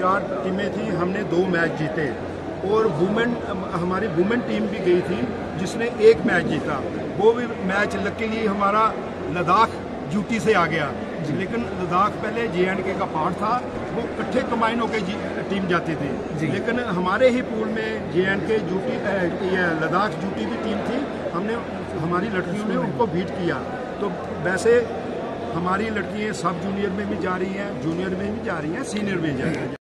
चार टीमें थीं हमने दो मैच जीते। और वुमेन हमारी वुमेन टीम भी गई थी जिसने एक मैच जीता। वो भी मैच लकीली हमारा लद्दाख ड्यूटी से आ गया। लेकिन लद्दाख पहले जे एंड के का पार्ट था। वो इकट्ठे कमाइन होकर टीम जाती थी। लेकिन हमारे ही पूल में J and K duty Ladakh duty की टीम थी। हमने हमारी लड़कियों ने उनको बीट किया। तो वैसे हमारी लड़कियाँ सब जूनियर में भी जा रही हैं जूनियर में भी जा रही हैं सीनियर में जा रही हैं।